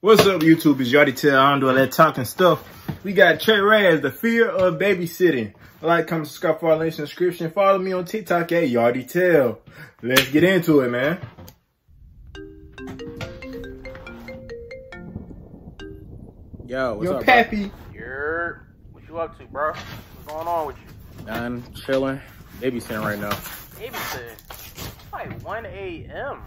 What's up, YouTube? It's Yardee Tel. I don't do all that talking stuff. We got Tra Rags, The Fear of Babysitting. Like, comment, subscribe, follow links in the description. Follow me on TikTok at Yardee Tel. Let's get into it, man. Yo, what's Yo, up, Pappy. You're what you up to, bro? What's going on with you? bro? None, chilling, babysitting right now. Babysitting. It's like 1 a.m.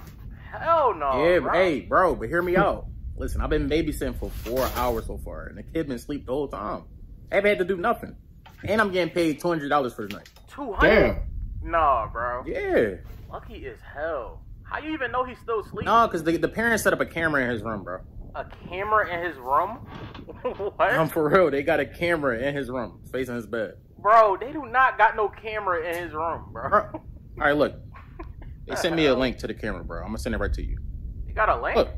Hell no. yeah, bro. hey, bro, but hear me out. Listen, I've been babysitting for four hours so far, and the kid been asleep the whole time. I haven't had to do nothing, and I'm getting paid two hundred dollars for the night. 200? Damn. Nah, bro. Yeah, Lucky as hell. How you even know he's still asleep? no, cause the the parents set up a camera in his room, bro. A camera in his room? what? I'm for real. They got a camera in his room, facing his bed. bro, they do not got no camera in his room, bro. Bro, all right, look. They sent me a link to the camera, bro. I'm gonna send it right to you. You got a link? Look,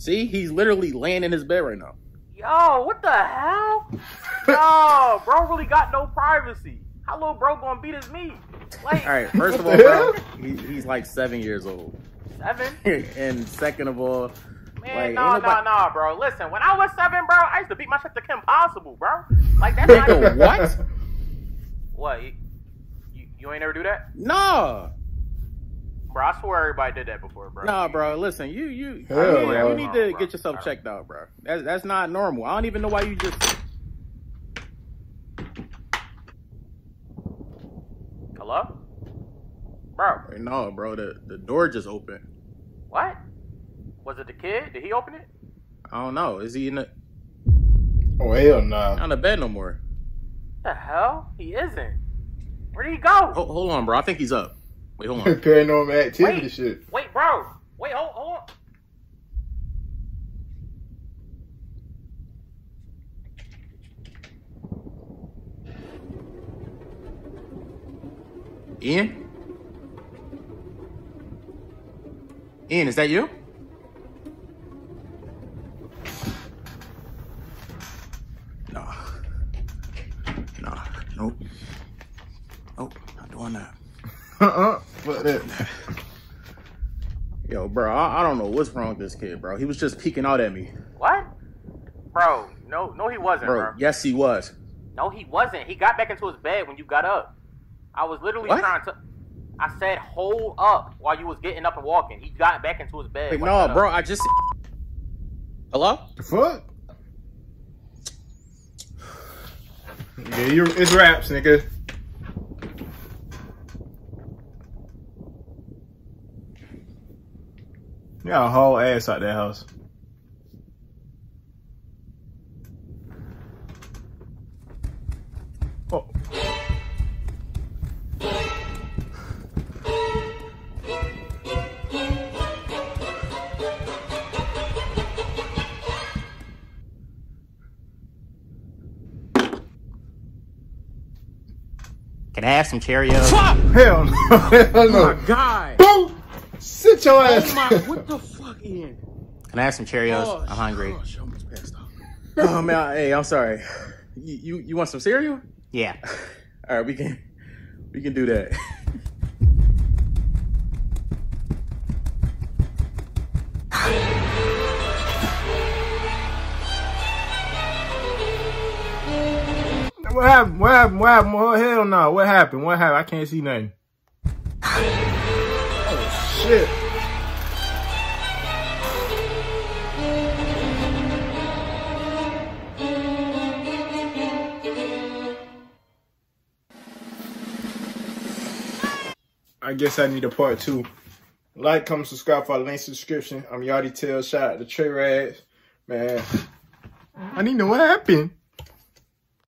see, he's literally laying in his bed right now. Yo, what the hell? Yo, bro really got no privacy. How little bro gonna beat his meat? Like, All right, first of all, bro, he, he's like seven years old. seven? and second of all, Man, Like, no, ain't no, no, bro. Listen, when I was seven, bro, I used to beat my shit to Kim Possible, bro. Like that's not Nigga, what? What? You, you, you ain't ever do that, Nah, bro? I swear everybody did that before, bro. nah, bro. Listen, you you Hell I mean, no. you need to Bro, get yourself bro. checked out, bro. That's that's not normal. I don't even know why you just. Hello, bro. No, bro. The the door just opened. What? Was it the kid? Did he open it? I don't know. Is he in the Oh, hell nah. on the bed no more? What the hell? He isn't. Where did he go? Hold, hold on, bro. I think he's up. Wait, hold on. Paranormal activity Wait. shit. Wait, bro. Wait, hold, hold on. Ian. Ian, is that you? Nah. Nah. Nope. Nope. Not doing that. Uh-uh. What that? Yo, bro, I, I don't know what's wrong with this kid, bro. He was just peeking out at me. What? Bro, no, no, he wasn't, Bro, bro. yes, he was. No, he wasn't. He got back into his bed when you got up. I was literally What? trying to. I said, hold up while you was getting up and walking. He got back into his bed. Wait, when I no, bro, up. I just. Hello? The fuck? Yeah, you, it's raps, nigga. You got a whole ass out that house. Oh. Can I have some Cheerios? Hell no. Hell no. Oh God. Boom! Sit your ass. Oh what the fuck, Ian? Can I have some Cheerios? Oh, I'm hungry. Oh, shit, almost passed out. oh man, hey, I'm sorry. You, you you want some cereal? Yeah. All right, we can we can do that. What happened? What happened? What happened? Oh, hell no. What happened? What happened? I can't see nothing. Shit. I guess I need a part two. Like, comment, subscribe, follow links in the description. I'm Yardee Tel. Shout out to Tra Rags. Man, I need to know what happened.